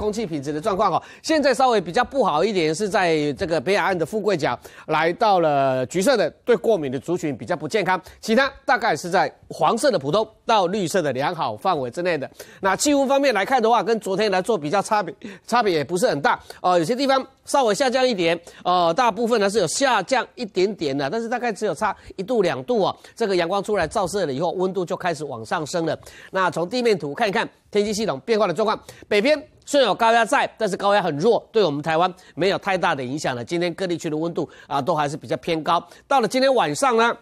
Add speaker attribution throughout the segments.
Speaker 1: 空气品质的状况哦。现在稍微比较不好一点，是在这个北海岸的富贵角来到了橘色的，对过敏的族群比较不健康。其他大概是在黄色的普通到绿色的良好范围之内的。那气温方面来看的话，跟昨天来做比较差别，差别也不是很大哦。有些地方稍微下降一点，呃，大部分呢是有下降一点点的，但是大概只有差一度两度哦。这个阳光出来照射了以后，温度就开始往上升了。那从地面图看一看天气系统变化的状况，北边虽然有高压在，但是高压很弱，对我们台湾没有太大的影响了。今天各地区的温度啊，都还是比较偏高。到了今天晚上呢？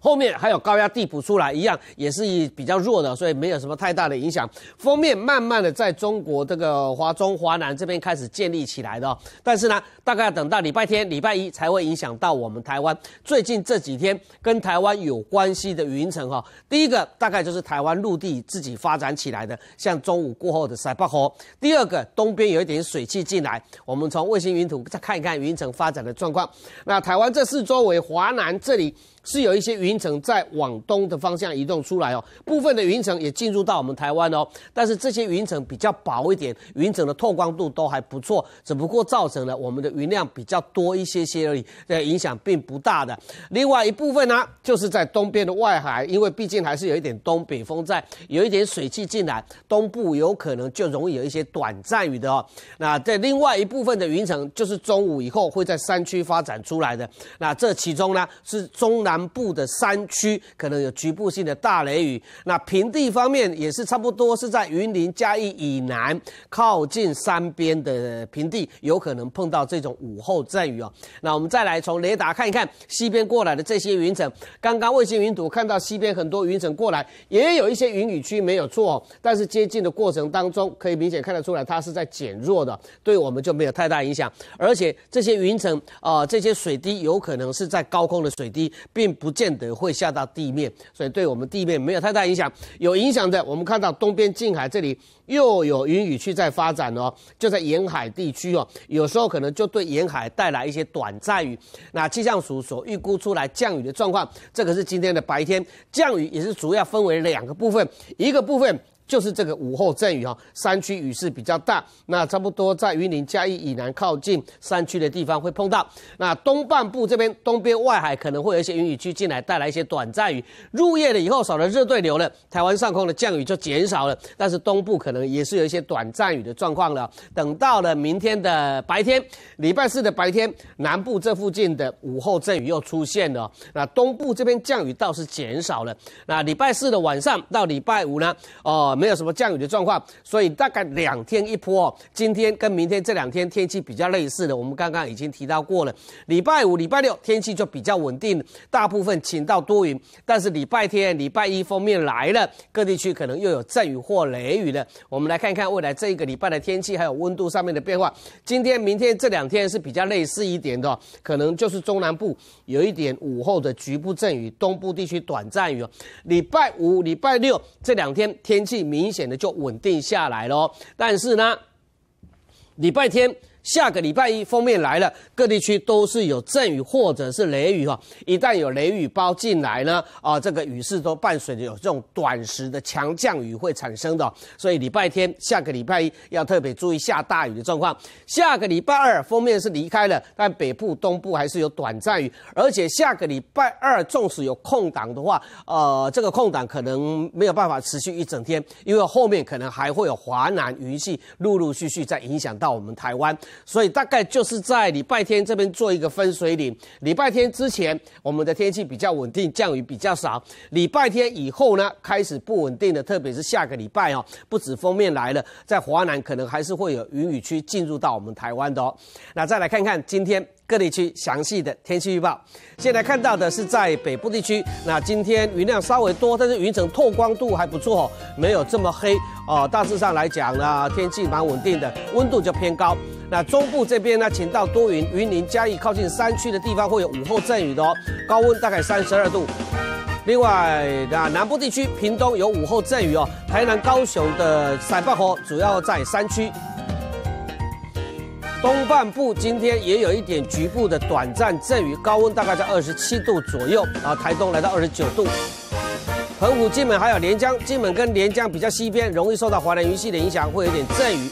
Speaker 1: 后面还有高压地补出来，一样也是以比较弱的，所以没有什么太大的影响。封面慢慢的在中国这个华中、华南这边开始建立起来的，但是呢，大概要等到礼拜天、礼拜一才会影响到我们台湾。最近这几天跟台湾有关系的云层哈，第一个大概就是台湾陆地自己发展起来的，像中午过后的塞巴河。第二个东边有一点水汽进来，我们从卫星云图再看一看云层发展的状况。那台湾这四周围华南这里。是有一些云层在往东的方向移动出来哦，部分的云层也进入到我们台湾哦，但是这些云层比较薄一点，云层的透光度都还不错，只不过造成了我们的云量比较多一些些而已，这影响并不大的。另外一部分呢，就是在东边的外海，因为毕竟还是有一点东北风在，有一点水汽进来，东部有可能就容易有一些短暂雨的哦。那在另外一部分的云层，就是中午以后会在山区发展出来的。那这其中呢，是中南。南部的山区可能有局部性的大雷雨，那平地方面也是差不多是在云林嘉义以南靠近山边的平地，有可能碰到这种午后阵雨哦。那我们再来从雷达看一看西边过来的这些云层，刚刚卫星云图看到西边很多云层过来，也有一些云雨区没有错，但是接近的过程当中可以明显看得出来它是在减弱的，对我们就没有太大影响。而且这些云层啊，这些水滴有可能是在高空的水滴，并不见得会下到地面，所以对我们地面没有太大影响。有影响的，我们看到东边近海这里又有云雨区在发展哦，就在沿海地区哦，有时候可能就对沿海带来一些短暂雨。那气象署所预估出来降雨的状况，这个是今天的白天降雨，也是主要分为两个部分，一个部分。就是这个午后阵雨哈，山区雨势比较大，那差不多在云林嘉义以南靠近山区的地方会碰到。那东半部这边东边外海可能会有一些云雨区进来，带来一些短暂雨。入夜了以后少了热对流了，台湾上空的降雨就减少了，但是东部可能也是有一些短暂雨的状况了。等到了明天的白天，礼拜四的白天，南部这附近的午后阵雨又出现了，那东部这边降雨倒是减少了。那礼拜四的晚上到礼拜五呢？哦。没有什么降雨的状况，所以大概两天一波。今天跟明天这两天天气比较类似的，我们刚刚已经提到过了。礼拜五、礼拜六天气就比较稳定，大部分晴到多云。但是礼拜天、礼拜一封面来了，各地区可能又有阵雨或雷雨了。我们来看看未来这一个礼拜的天气还有温度上面的变化。今天、明天这两天是比较类似一点的，可能就是中南部有一点午后的局部阵雨，东部地区短暂雨。礼拜五、礼拜六这两天天气。明显的就稳定下来了，但是呢，礼拜天。下个礼拜一封面来了，各地区都是有阵雨或者是雷雨哈。一旦有雷雨包进来呢，啊，这个雨势都伴随着有这种短时的强降雨会产生的。所以礼拜天下个礼拜一要特别注意下大雨的状况。下个礼拜二封面是离开了，但北部、东部还是有短暂雨，而且下个礼拜二纵使有空档的话，呃，这个空档可能没有办法持续一整天，因为后面可能还会有华南云系陆陆续续在影响到我们台湾。所以大概就是在礼拜天这边做一个分水岭。礼拜天之前，我们的天气比较稳定，降雨比较少。礼拜天以后呢，开始不稳定的，特别是下个礼拜哦，不止封面来了，在华南可能还是会有云雨区进入到我们台湾的哦。那再来看看今天。各地区详细的天气预报，现在看到的是在北部地区。那今天云量稍微多，但是云层透光度还不错哦，没有这么黑哦。大致上来讲呢，天气蛮稳定的，温度就偏高。那中部这边呢，晴到多云，云林嘉义靠近山区的地方会有午后阵雨的哦，高温大概三十二度。另外，那南部地区，屏东有午后阵雨哦，台南、高雄的塞巴河主要在山区。东半部今天也有一点局部的短暂阵雨，高温大概在二十七度左右啊。台东来到二十九度，澎湖、金门还有连江，金门跟连江比较西边，容易受到华南云系的影响，会有点阵雨。